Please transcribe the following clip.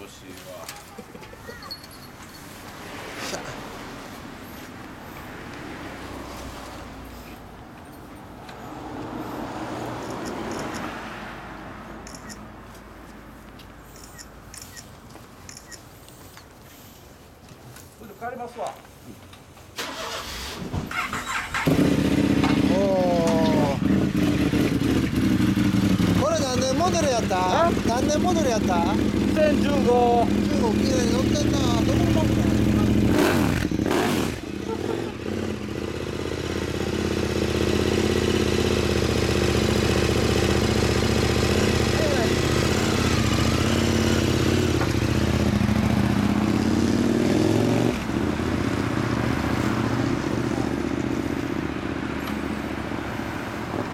ろしいわそれで帰りますわおおこれ何年モデルやった？何年モデルやった？2015 15綺麗に乗ってんな